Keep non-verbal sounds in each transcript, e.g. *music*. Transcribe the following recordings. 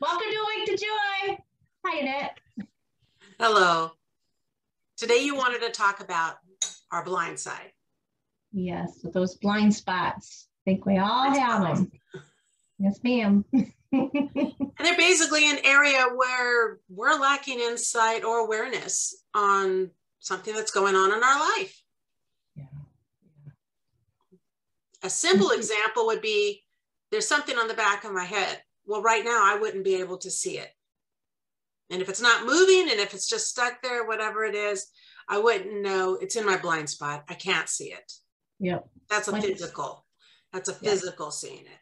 Welcome to Awake to Joy. Hi, Annette. Hello. Today you wanted to talk about our blind side. Yes, those blind spots. I think we all have them. Yes, ma'am. *laughs* and they're basically an area where we're lacking insight or awareness on something that's going on in our life. Yeah. A simple mm-hmm. example would be there's something on the back of my head. Well, right now I wouldn't be able to see it. And if it's not moving and if it's just stuck there, whatever it is, I wouldn't know it's in my blind spot. I can't see it. Yep. That's a physical. That's a physical seeing it.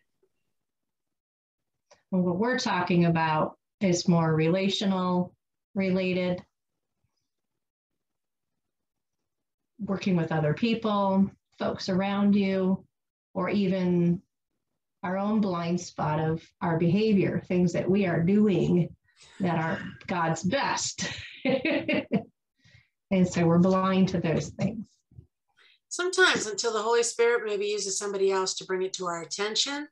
Well, what we're talking about is more relational related, working with other people, folks around you, or even our own blind spot of our behavior, things that we are doing that are God's best. *laughs* and so we're blind to those things. Sometimes until the Holy Spirit maybe uses somebody else to bring it to our attention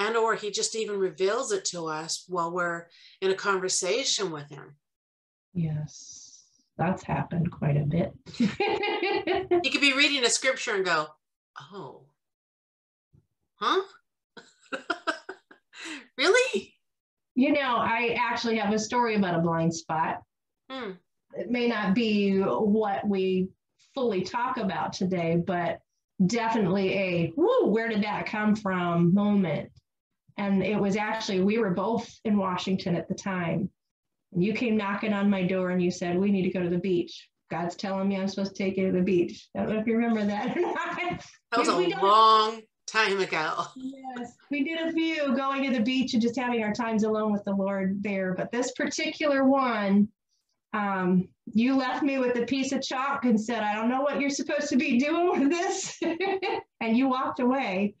and or he just even reveals it to us while we're in a conversation with him. Yes. That's happened quite a bit. *laughs* you could be reading a scripture and go, "Oh. Huh? *laughs* really? You know, I actually have a story about a blind spot. Hmm. It may not be what we fully talk about today, but definitely a whoo, where did that come from moment. And it was actually, we were both in Washington at the time. And you came knocking on my door and you said, We need to go to the beach. God's telling me I'm supposed to take you to the beach. I don't know if you remember that. that was a long time ago. Yes, we did a few going to the beach and just having our times alone with the Lord there. But this particular one, um, you left me with a piece of chalk and said, I don't know what you're supposed to be doing with this. *laughs* and you walked away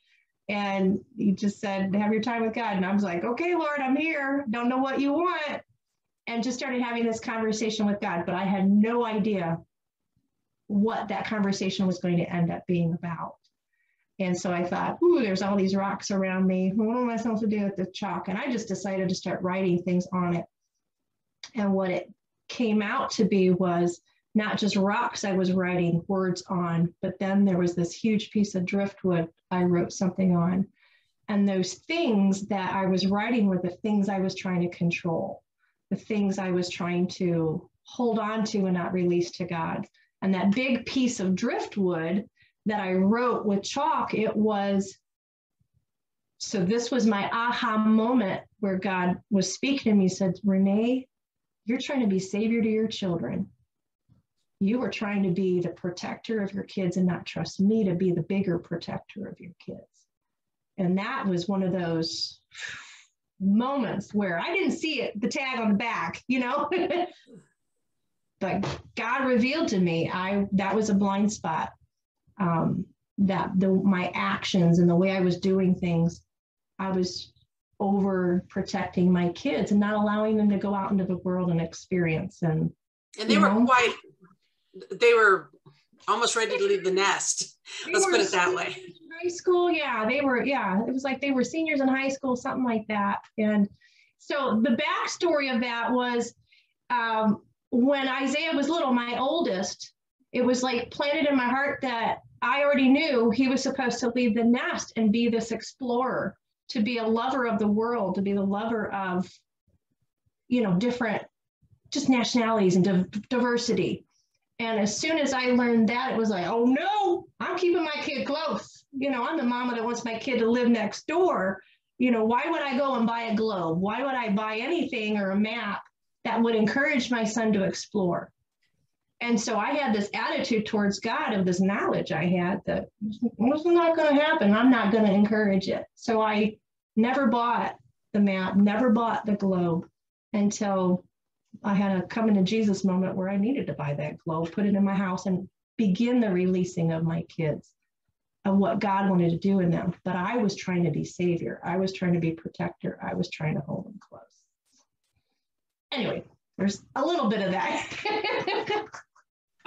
and you just said, Have your time with God. And I was like, Okay, Lord, I'm here. Don't know what you want. And just started having this conversation with God. But I had no idea what that conversation was going to end up being about. And so I thought, ooh, there's all these rocks around me. What am I supposed to do with the chalk? And I just decided to start writing things on it. And what it came out to be was not just rocks I was writing words on, but then there was this huge piece of driftwood I wrote something on. And those things that I was writing were the things I was trying to control, the things I was trying to hold on to and not release to God. And that big piece of driftwood that I wrote with chalk, it was so this was my aha moment where God was speaking to me, said, Renee, you're trying to be savior to your children. You were trying to be the protector of your kids and not trust me to be the bigger protector of your kids. And that was one of those moments where I didn't see it, the tag on the back, you know. *laughs* but God revealed to me I that was a blind spot um, that the my actions and the way I was doing things, I was over protecting my kids and not allowing them to go out into the world and experience and and they were know, quite they were almost ready to leave the nest. Let's put it that way. high school. Yeah they were yeah it was like they were seniors in high school something like that. And so the backstory of that was um, when isaiah was little my oldest it was like planted in my heart that I already knew he was supposed to leave the nest and be this explorer, to be a lover of the world, to be the lover of, you know, different, just nationalities and div- diversity. And as soon as I learned that, it was like, oh no, I'm keeping my kid close. You know, I'm the mama that wants my kid to live next door. You know, why would I go and buy a globe? Why would I buy anything or a map that would encourage my son to explore? And so I had this attitude towards God of this knowledge I had that is not going to happen. I'm not going to encourage it. So I never bought the map, never bought the globe until I had a come into Jesus moment where I needed to buy that globe, put it in my house, and begin the releasing of my kids of what God wanted to do in them. But I was trying to be savior. I was trying to be protector. I was trying to hold them close. Anyway, there's a little bit of that. *laughs*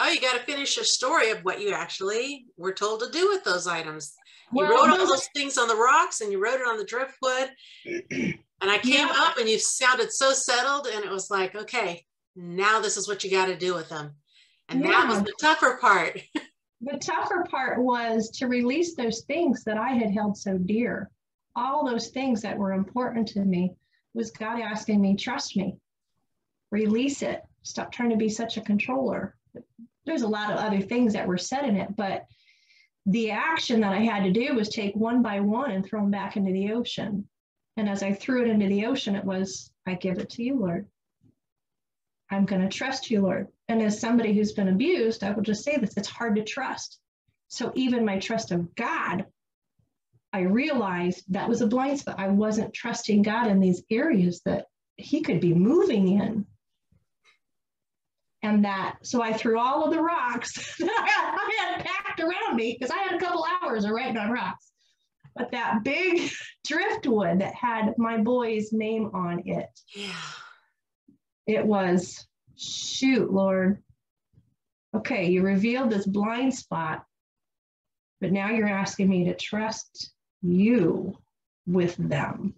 Oh, you got to finish your story of what you actually were told to do with those items. You Well, wrote all those- those things on the rocks and you wrote it on the driftwood. *clears throat* And I came Yeah. up and you sounded so settled, and it was like, okay, now this is what you got to do with them. And that was the tougher part. *laughs* The tougher part was to release those things that I had held so dear. All those things that were important to me was God asking me, trust me, release it, stop trying to be such a controller. There's a lot of other things that were said in it, but the action that I had to do was take one by one and throw them back into the ocean. And as I threw it into the ocean, it was, I give it to you, Lord. I'm going to trust you, Lord. And as somebody who's been abused, I will just say this it's hard to trust. So even my trust of God, I realized that was a blind spot. I wasn't trusting God in these areas that He could be moving in. And that, so I threw all of the rocks *laughs* that I had packed around me because I had a couple hours of writing on rocks. But that big *laughs* driftwood that had my boy's name on it, Yeah. it was shoot, Lord. Okay, you revealed this blind spot, but now you're asking me to trust you with them.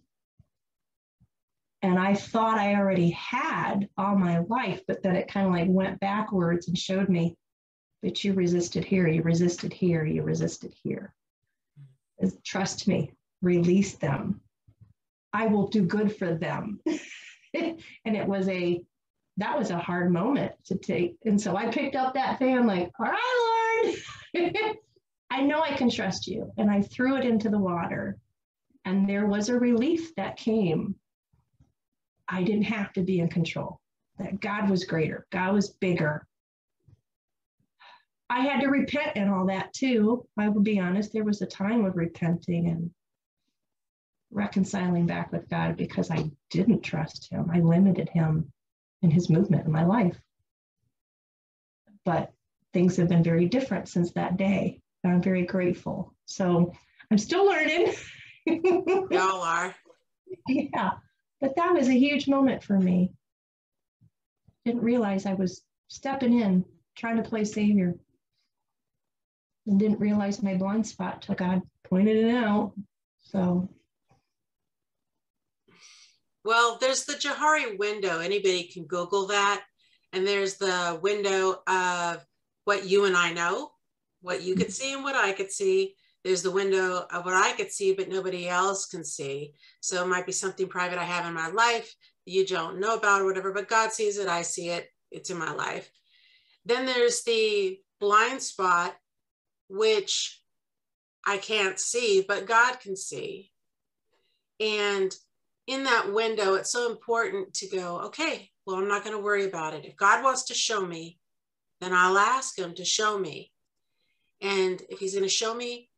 And I thought I already had all my life, but then it kind of like went backwards and showed me that you resisted here, you resisted here, you resisted here. Trust me, release them. I will do good for them. *laughs* and it was a that was a hard moment to take. And so I picked up that thing. I'm like, all right, Lord, *laughs* I know I can trust you. And I threw it into the water. And there was a relief that came. I didn't have to be in control, that God was greater, God was bigger. I had to repent and all that too. I will be honest, there was a time of repenting and reconciling back with God because I didn't trust Him. I limited Him in His movement in my life. But things have been very different since that day. And I'm very grateful. So I'm still learning. *laughs* Y'all are. yeah. But that was a huge moment for me. Didn't realize I was stepping in, trying to play savior. And didn't realize my blind spot till God pointed it out. So Well, there's the Johari window. Anybody can Google that. And there's the window of what you and I know, what you could see and what I could see. There's the window of what I could see, but nobody else can see. So it might be something private I have in my life you don't know about or whatever, but God sees it, I see it, it's in my life. Then there's the blind spot, which I can't see, but God can see. And in that window, it's so important to go, okay, well, I'm not going to worry about it. If God wants to show me, then I'll ask him to show me. And if he's going to show me,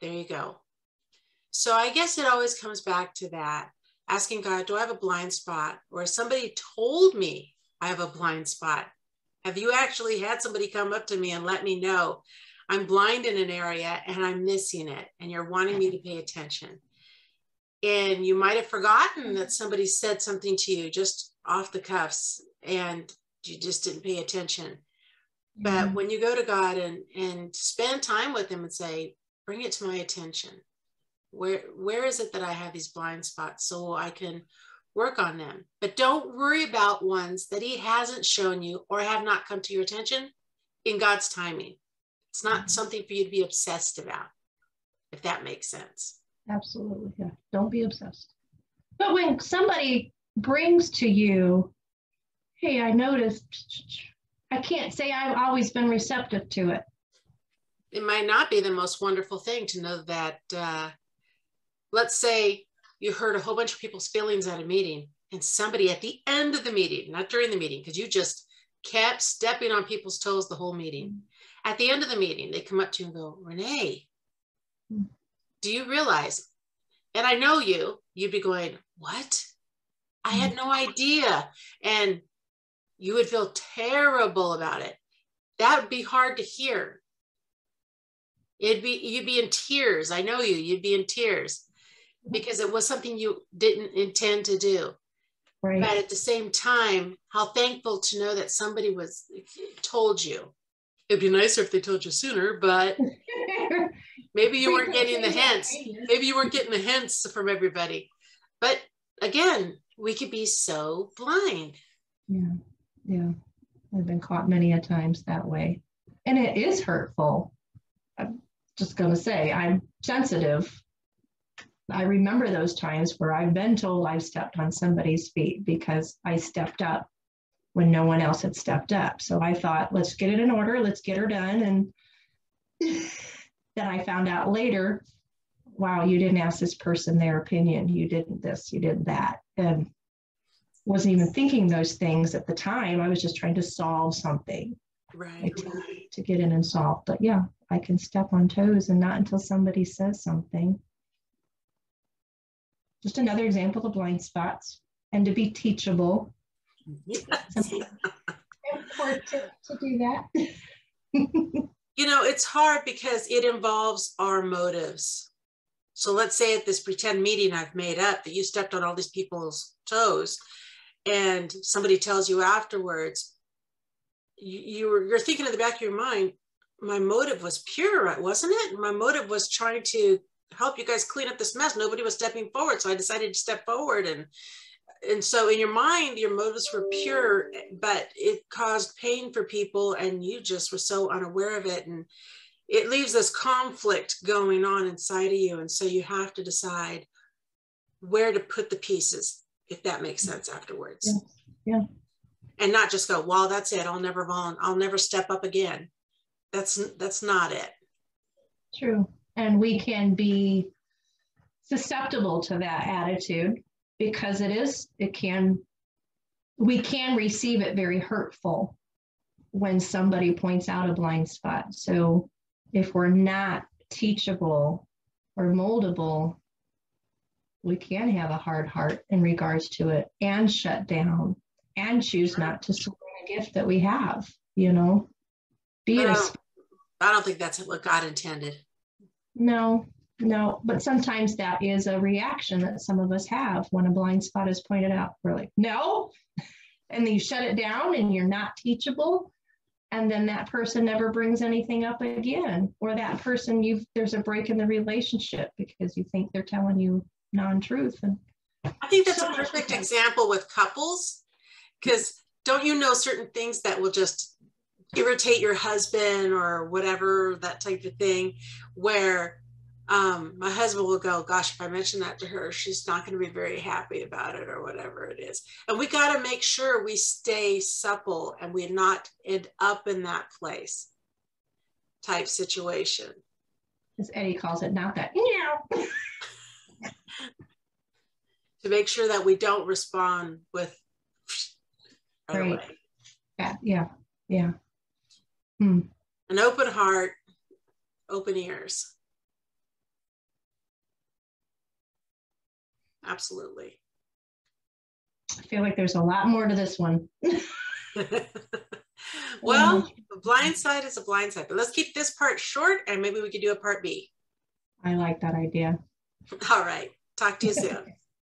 there you go. So I guess it always comes back to that asking God, do I have a blind spot? Or somebody told me I have a blind spot? Have you actually had somebody come up to me and let me know I'm blind in an area and I'm missing it and you're wanting me to pay attention? And you might have forgotten that somebody said something to you just off the cuffs and you just didn't pay attention. But mm-hmm. when you go to God and, and spend time with Him and say, bring it to my attention. Where, where is it that I have these blind spots so I can work on them? But don't worry about ones that He hasn't shown you or have not come to your attention in God's timing. It's not Mhm. something for you to be obsessed about, if that makes sense. Absolutely. Yeah. Don't be obsessed. But when somebody brings to you, hey, I noticed, I can't say I've always been receptive to it. It might not be the most wonderful thing to know that, uh, let's say you heard a whole bunch of people's feelings at a meeting and somebody at the end of the meeting, not during the meeting, because you just kept stepping on people's toes the whole meeting. At the end of the meeting, they come up to you and go, Renee, do you realize? And I know you, you'd be going, What? I had no idea. And you would feel terrible about it. That would be hard to hear. It'd be, you'd be in tears. I know you, you'd be in tears because it was something you didn't intend to do. Right. But at the same time, how thankful to know that somebody was told you. It'd be nicer if they told you sooner, but *laughs* maybe you weren't getting the hints. Maybe you weren't getting the hints from everybody. But again, we could be so blind. Yeah. Yeah. I've been caught many a times that way. And it is hurtful. Just going to say, I'm sensitive. I remember those times where I've been told I've stepped on somebody's feet because I stepped up when no one else had stepped up. So I thought, let's get it in order, let's get her done. And *laughs* then I found out later, wow, you didn't ask this person their opinion. You didn't this, you did that. And wasn't even thinking those things at the time. I was just trying to solve something. Right. To, to get in and solve. But yeah, I can step on toes and not until somebody says something. Just another example of blind spots and to be teachable. Yes. Important to do that. you know, it's hard because it involves our motives. So let's say at this pretend meeting I've made up that you stepped on all these people's toes and somebody tells you afterwards, you, you were, you're thinking in the back of your mind, my motive was pure, wasn't it? My motive was trying to help you guys clean up this mess. Nobody was stepping forward. So I decided to step forward and and so in your mind your motives were pure but it caused pain for people and you just were so unaware of it and it leaves this conflict going on inside of you and so you have to decide where to put the pieces if that makes sense afterwards yeah, yeah. And not just go well that's it. I'll never volunteer i'll never step up again. That's that's not it. True. And we can be susceptible to that attitude because it is it can we can receive it very hurtful when somebody points out a blind spot. So if we're not teachable or moldable we can have a hard heart in regards to it and shut down and choose not to support a gift that we have you know be it a, i don't think that's what god intended no no, but sometimes that is a reaction that some of us have when a blind spot is pointed out. We're like, no. *laughs* And then you shut it down and you're not teachable. And then that person never brings anything up again. Or that person, you've there's a break in the relationship because you think they're telling you non-truth. And I think that's so a perfect example with couples. Because don't you know certain things that will just irritate your husband or whatever, that type of thing, where um, my husband will go, gosh, if I mention that to her, she's not going to be very happy about it or whatever it is. And we got to make sure we stay supple and we not end up in that place type situation. As Eddie calls it, not that, *laughs* to make sure that we don't respond with right. Yeah, yeah, yeah. Hmm. An open heart, open ears. absolutely. I feel like there's a lot more to this one. *laughs* *laughs* well, the blind side is a blind side, but let's keep this part short and maybe we could do a part B. I like that idea. *laughs* All right. Talk to you soon.